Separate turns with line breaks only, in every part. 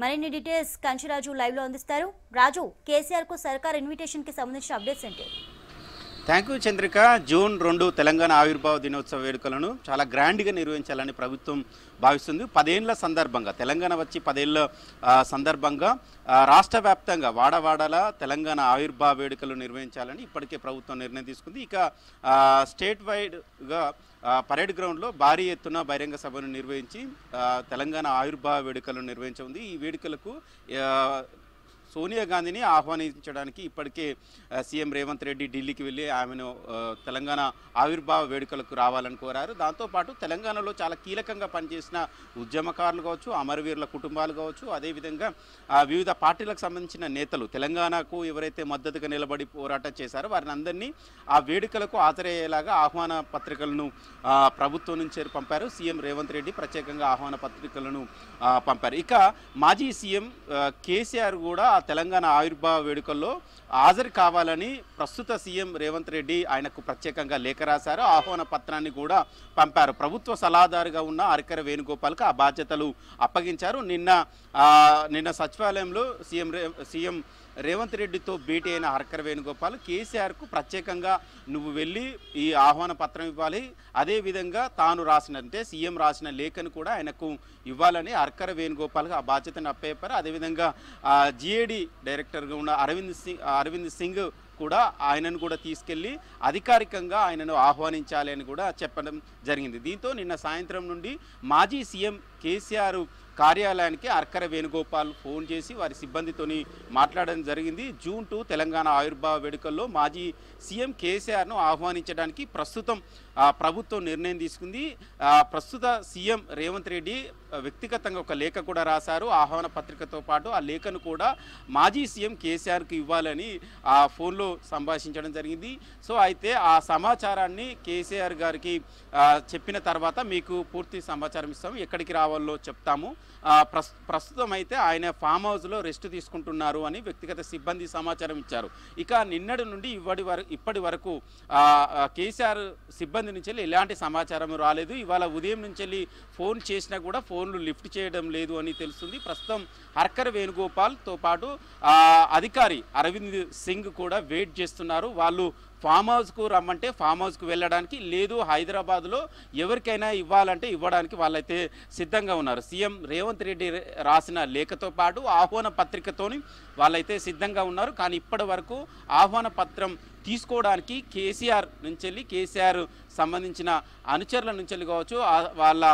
మరిన్ని డీటెయిల్స్ కంచిరాజు లైవ్లో అందిస్తారు. రాజు కేసీఆర్కు సర్కార్ ఇన్విటేషన్కి సంబంధించిన అప్డేట్స్ ఏంటి?
థ్యాంక్ యూ చంద్రిక జూన్ రెండు తెలంగాణ ఆవిర్భావ దినోత్సవ వేడుకలను చాలా గ్రాండ్గా నిర్వహించాలని ప్రభుత్వం భావిస్తుంది. పదేళ్ళ సందర్భంగా తెలంగాణ వచ్చి పదేళ్ళ సందర్భంగా రాష్ట్ర వ్యాప్తంగా వాడవాడల తెలంగాణ ఆవిర్భావ వేడుకలు నిర్వహించాలని ఇప్పటికే ప్రభుత్వం నిర్ణయం తీసుకుంది. ఇక స్టేట్ వైడ్గా పరేడ్ గ్రౌండ్లో భారీ ఎత్తున బహిరంగ సభను నిర్వహించి తెలంగాణ ఆవిర్భావ వేడుకలను నిర్వహించనుంది ఈ వేడుకలకు సోనియా గాంధీని ఆహ్వానించడానికి ఇప్పటికే సీఎం రేవంత్ రెడ్డి ఢిల్లీకి వెళ్ళి ఆమెను తెలంగాణ ఆవిర్భావ వేడుకలకు రావాలని కోరారు. దాంతోపాటు తెలంగాణలో చాలా కీలకంగా పనిచేసిన ఉద్యమకారులు కావచ్చు అమరవీరుల కుటుంబాలు కావచ్చు అదేవిధంగా వివిధ పార్టీలకు సంబంధించిన నేతలు తెలంగాణకు ఎవరైతే మద్దతుగా నిలబడి పోరాటం చేశారో వారిని అందరినీ ఆ వేడుకలకు హాజరయ్యేలాగా ఆహ్వాన పత్రికలను ప్రభుత్వం నుంచి పంపారు. సీఎం రేవంత్ రెడ్డి ప్రత్యేకంగా ఆహ్వాన పత్రికలను పంపారు. ఇక మాజీ సీఎం కేసీఆర్ కూడా తెలంగాణ ఆవిర్భావ వేడుకల్లో హాజరు కావాలని ప్రస్తుత సీఎం రేవంత్ రెడ్డి ఆయనకు ప్రత్యేకంగా లేఖ రాశారు. ఆహ్వాన పత్రాన్ని కూడా పంపారు. ప్రభుత్వ సలహాదారుగా ఉన్న అరకర వేణుగోపాల్కి ఆ బాధ్యతలు అప్పగించారు. నిన్న నిన్న సచివాలయంలో సీఎం సీఎం రేవంత్ రెడ్డితో భేటీ అయిన హర్కర్ వేణుగోపాల్ కేసీఆర్కు ప్రత్యేకంగా నువ్వు వెళ్ళి ఈ ఆహ్వాన పత్రం ఇవ్వాలి. అదేవిధంగా తాను రాసిన అంటే సీఎం రాసిన లేఖను కూడా ఆయనకు ఇవ్వాలని హర్కర్ వేణుగోపాల్కి ఆ బాధ్యతను అప్పయ్యారు అదేవిధంగా జిఏడి డైరెక్టర్గా ఉన్న అరవింద్ సింగ్ అరవింద్ సింగ్ కూడా ఆయనను కూడా తీసుకెళ్ళి అధికారికంగా ఆయనను ఆహ్వానించాలి అని కూడా చెప్పడం జరిగింది. దీంతో నిన్న సాయంత్రం నుండి మాజీ సీఎం కేసీఆర్ కార్యాలయానికి అర్కర వేణుగోపాల్ ఫోన్ చేసి వారి సిబ్బందితోని మాట్లాడడం జరిగింది. జూన్ టూ తెలంగాణ ఆవిర్భావ వేడుకల్లో మాజీ సీఎం కేసీఆర్ను ఆహ్వానించడానికి ప్రస్తుతం ప్రభుత్వం నిర్ణయం తీసుకుంది. ప్రస్తుత సీఎం రేవంత్ రెడ్డి వ్యక్తిగతంగా ఒక లేఖ కూడా రాశారు. ఆహ్వాన పత్రికతో పాటు ఆ లేఖను కూడా మాజీ సీఎం కేసీఆర్కి ఇవ్వాలని ఆ ఫోన్లో సంభాషించడం జరిగింది. సో అయితే ఆ సమాచారాన్ని కేసీఆర్ గారికి చెప్పిన తర్వాత మీకు పూర్తి సమాచారం ఇస్తాము. ఎక్కడికి రావాలో చెప్తాము. ప్రస్తుతం అయితే ఆయన ఫామ్ హౌస్లో రెస్ట్ తీసుకుంటున్నారు అని వ్యక్తిగత సిబ్బంది సమాచారం ఇచ్చారు. ఇక నిన్నటి నుండి ఇప్పటి వరకు ఇప్పటి వరకు కేసీఆర్ సిబ్బంది నుంచి వెళ్ళి ఎలాంటి సమాచారం రాలేదు. ఇవాళ ఉదయం నుంచి వెళ్ళి ఫోన్ చేసినా కూడా ఫోన్లు లిఫ్ట్ చేయడం లేదు అని తెలుస్తుంది. ప్రస్తుతం హర్కర్ వేణుగోపాల్తో పాటు అధికారి అరవింద్ సింగ్ కూడా వెయిట్ చేస్తున్నారు. వాళ్ళు ఫామ్ హౌస్కు రమ్మంటే ఫామ్ హౌస్కు వెళ్ళడానికి లేదు హైదరాబాద్లో ఎవరికైనా ఇవ్వాలంటే ఇవ్వడానికి వాళ్ళైతే సిద్ధంగా ఉన్నారు. సీఎం రేవంత్ రెడ్డి రాసిన లేఖతో పాటు ఆహ్వాన పత్రికతోని వాళ్ళైతే సిద్ధంగా ఉన్నారు. కానీ ఇప్పటి వరకు ఆహ్వాన పత్రం తీసుకోవడానికి కేసీఆర్ నుంచి వెళ్ళి కేసీఆర్ సంబంధించిన అనుచరుల నుంచి వెళ్ళి కావచ్చు వాళ్ళ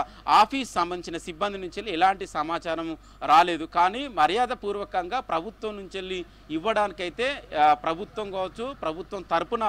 ఆఫీస్ సంబంధించిన సిబ్బంది నుంచి వెళ్ళి ఎలాంటి సమాచారం రాలేదు. కానీ మర్యాద పూర్వకంగా ప్రభుత్వం నుంచి వెళ్ళి ఇవ్వడానికైతే ప్రభుత్వం కావచ్చు ప్రభుత్వం తరపున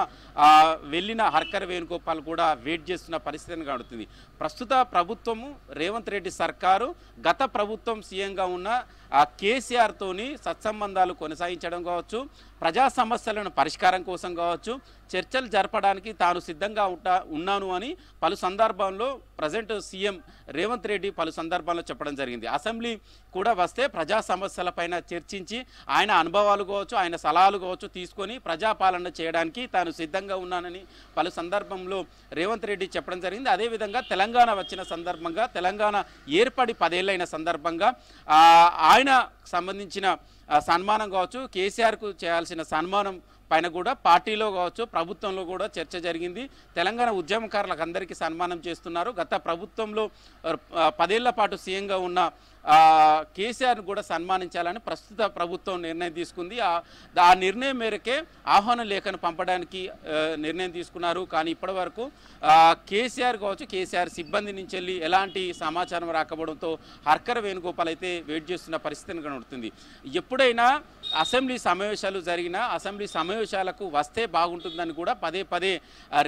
వెళ్ళిన హర్కర్ వేణుగోపాల్ కూడా వెయిట్ చేస్తున్న పరిస్థితిని కడుతుంది ప్రస్తుత ప్రభుత్వము రేవంత్ రెడ్డి సర్కారు గత ప్రభుత్వం సీఎంగా ఉన్న ఆ కేసీఆర్తోని సత్సంబంధాలు కొనసాగించడం కావచ్చు ప్రజా సమస్యలను పరిష్కారం కోసం కావచ్చు చర్చలు జరపడానికి తాను సిద్ధంగా ఉంటా ఉన్నాను అని పలు సందర్భాల్లో ప్రజెంట్ సీఎం రేవంత్ రెడ్డి పలు సందర్భాల్లో చెప్పడం జరిగింది. అసెంబ్లీ కూడా వస్తే ప్రజా సమస్యలపైన చర్చించి ఆయన అనుభవాలు కావచ్చు ఆయన సలహాలు కావచ్చు తీసుకొని ప్రజాపాలన చేయడానికి తాను సిద్ధంగా ఉన్నానని పలు సందర్భంలో రేవంత్ రెడ్డి చెప్పడం జరిగింది. అదేవిధంగా తెలంగాణ వచ్చిన సందర్భంగా తెలంగాణ ఏర్పడి పదేళ్ళైన సందర్భంగా ఆ, ఆయన సంబంధించిన సన్మానం కావచ్చు కేసీఆర్కు చేయాల్సిన సన్మానం పైన కూడా పార్టీలో కావచ్చు ప్రభుత్వంలో కూడా చర్చ జరిగింది. తెలంగాణ ఉద్యమకారులకు అందరికీ సన్మానం చేస్తున్నారు. గత ప్రభుత్వంలో పదేళ్ళ పాటు సీఎంగా ఉన్న కేసీఆర్ను కూడా సన్మానించాలని ప్రస్తుత ప్రభుత్వం నిర్ణయం తీసుకుంది. ఆ నిర్ణయం మేరకే ఆహ్వాన లేఖను పంపడానికి నిర్ణయం తీసుకున్నారు. కానీ ఇప్పటివరకు వరకు కేసీఆర్ కావచ్చు కేసీఆర్ సిబ్బంది నుంచి వెళ్ళి ఎలాంటి సమాచారం రాకపోవడంతో హర్కర వేణుగోపాల్ అయితే వెయిట్ చేస్తున్న పరిస్థితిని కనబడుతుంది. ఎప్పుడైనా అసెంబ్లీ సమావేశాలు జరిగినా అసెంబ్లీ సమావేశాలకు వస్తే బాగుంటుందని కూడా పదే పదే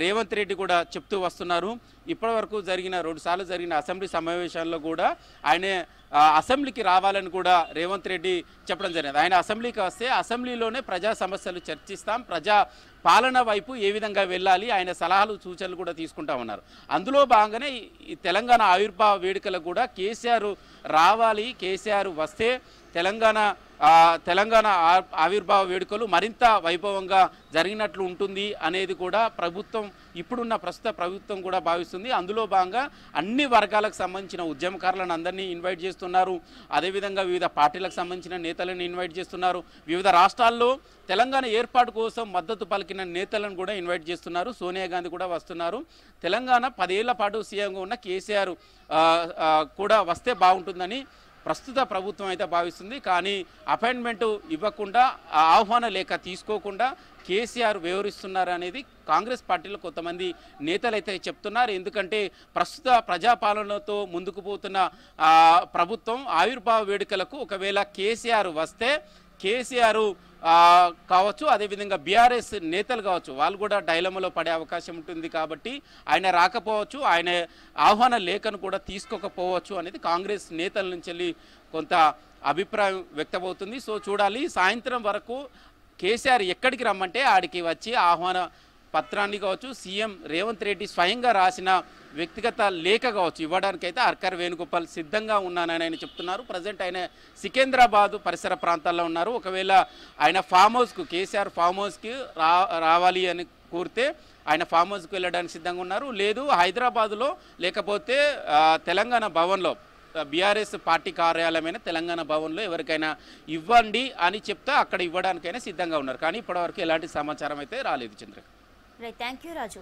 రేవంత్ రెడ్డి కూడా చెప్తూ వస్తున్నారు. ఇప్పటివరకు జరిగిన రెండుసార్లు జరిగిన అసెంబ్లీ సమావేశాల్లో కూడా ఆయనే అసెంబ్లీకి రావాలని కూడా రేవంత్ రెడ్డి చెప్పడం జరిగింది. ఆయన అసెంబ్లీకి వస్తే అసెంబ్లీలోనే ప్రజా సమస్యలు చర్చిస్తాం. ప్రజా పాలన వైపు ఏ విధంగా వెళ్ళాలి ఆయన సలహాలు సూచనలు కూడా తీసుకుంటామన్నారు అందులో భాగంగానే ఈ- ఈ తెలంగాణ ఆవిర్భావ వేడుకలకు కూడా కేసీఆర్ రావాలి. కేసీఆర్ వస్తే తెలంగాణ తెలంగాణ ఆవిర్భావ వేడుకలు మరింత వైభవంగా జరిగినట్లు ఉంటుంది అనేది కూడా ప్రభుత్వం ఇప్పుడున్న ప్రస్తుత ప్రభుత్వం కూడా భావిస్తుంది. అందులో భాగంగా అన్ని వర్గాలకు సంబంధించిన ఉద్యమకారులను అందరినీ ఇన్వైట్ చేస్తున్నారు. అదేవిధంగా వివిధ పార్టీలకు సంబంధించిన నేతలను ఇన్వైట్ చేస్తున్నారు. వివిధ రాష్ట్రాల్లో తెలంగాణ ఏర్పాటు కోసం మద్దతు పలికిన నేతలను కూడా ఇన్వైట్ చేస్తున్నారు. సోనియా గాంధీ కూడా వస్తున్నారు. తెలంగాణ పదేళ్ళ పాటు సీఎంగా ఉన్న కేసీఆర్ కూడా వస్తే బాగుంటుందని ప్రస్తుత ప్రభుత్వం అయితే భావిస్తుంది కానీ అపాయింట్మెంట్ ఇవ్వకుండా ఆహ్వాన లేఖ తీసుకోకుండా కేసీఆర్ వ్యవహరిస్తున్నారు అనేది కాంగ్రెస్ పార్టీలో కొంతమంది నేతలు అయితే చెప్తున్నారు. ఎందుకంటే ప్రస్తుత ప్రజాపాలనతో ముందుకు పోతున్న ప్రభుత్వం ఆవిర్భావ వేడుకలకు ఒకవేళ కేసీఆర్ వస్తే కేసీఆర్ కావచ్చు అదేవిధంగా బీఆర్ఎస్ నేతలు కావచ్చు వాళ్ళు కూడా డైలమలో పడే అవకాశం ఉంటుంది కాబట్టి ఆయన రాకపోవచ్చు ఆయన ఆహ్వాన లేఖను కూడా తీసుకోకపోవచ్చు అనేది కాంగ్రెస్ నేతల నుంచి వెళ్ళి కొంత అభిప్రాయం వ్యక్తమవుతుంది. సో చూడాలి సాయంత్రం వరకు కేసీఆర్ ఎక్కడికి రమ్మంటే ఆడికి వచ్చి ఆహ్వాన పత్రాన్ని కావచ్చు సీఎం రేవంత్ రెడ్డి స్వయంగా రాసిన వ్యక్తిగత లేఖ కావచ్చు ఇవ్వడానికైతే అర్కర్ వేణుగోపాల్ సిద్ధంగా ఉన్నానని ఆయన చెప్తున్నారు. ప్రజెంట్ ఆయన సికింద్రాబాద్ పరిసర ప్రాంతాల్లో ఉన్నారు. ఒకవేళ ఆయన ఫామ్ హౌస్కు కేసీఆర్ ఫామ్ హౌస్కి రా రావాలి అని కోరితే ఆయన ఫామ్ హౌస్కి వెళ్ళడానికి సిద్ధంగా ఉన్నారు. లేదు హైదరాబాదులో లేకపోతే తెలంగాణ భవన్లో బీఆర్ఎస్ పార్టీ కార్యాలయమైన తెలంగాణ భవన్లో ఎవరికైనా ఇవ్వండి అని చెప్తే అక్కడ ఇవ్వడానికైనా సిద్ధంగా ఉన్నారు. కానీ ఇప్పటివరకు ఎలాంటి సమాచారం అయితే రాలేదు Chandra
right thank you Raju.